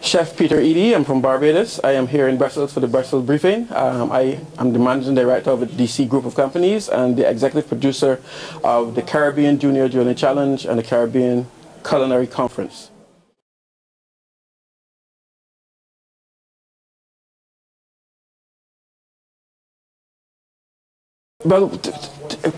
Chef Peter Edey, I'm from Barbados. I am here in Brussels for the Brussels briefing. Um, I am the managing director of the DC Group of Companies and the executive producer of the Caribbean Junior Journey Challenge and the Caribbean Culinary Conference. Well,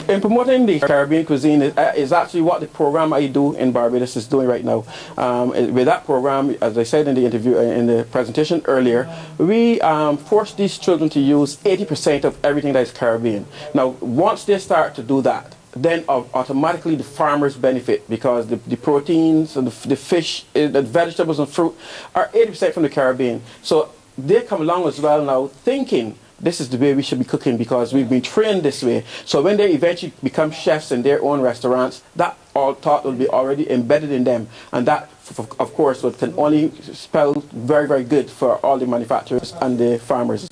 in promoting the Caribbean cuisine is, uh, is, actually what the program I do in Barbados is doing right now. Um, with that program, as I said in the interview, uh, in the presentation earlier, we um, force these children to use 80% of everything that is Caribbean. Now, once they start to do that, then automatically the farmers benefit because the, the proteins and the, the fish, uh, the vegetables and fruit are 80% from the Caribbean. So they come along as well now thinking this is the way we should be cooking because we've been trained this way. So when they eventually become chefs in their own restaurants, that all thought will be already embedded in them. And that, of course, can only spell very, very good for all the manufacturers and the farmers.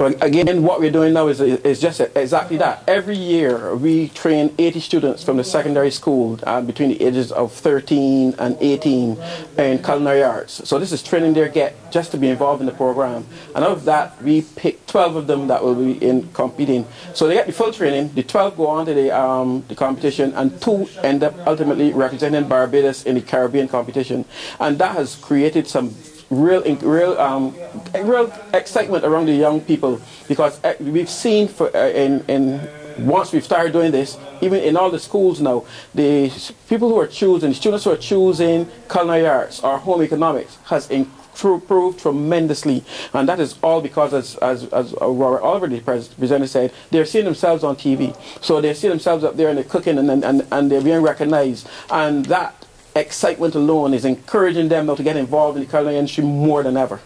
But again, what we're doing now is, is just exactly that. Every year, we train 80 students from the secondary school uh, between the ages of 13 and 18 in culinary arts. So this is training their get just to be involved in the program. And out of that, we pick 12 of them that will be in competing. So they get the full training. The 12 go on to the, um, the competition, and two end up ultimately representing Barbados in the Caribbean competition. And that has created some real, real, um, real excitement around the young people because uh, we've seen for, uh, in, in once we've started doing this, even in all the schools now, the people who are choosing, students who are choosing culinary arts or home economics has improved tremendously. And that is all because, as, as, as Robert already presenter said, they're seeing themselves on TV. So they see themselves up there and they're cooking and, and, and they're being recognized. And that excitement alone is encouraging them now to get involved in the culinary industry more than ever.